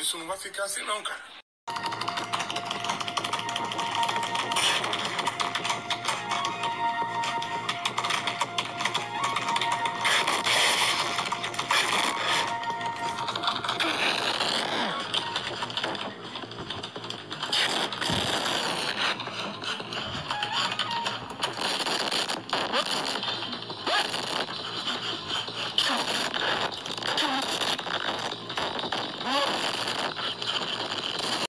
isso não vai ficar assim não, cara.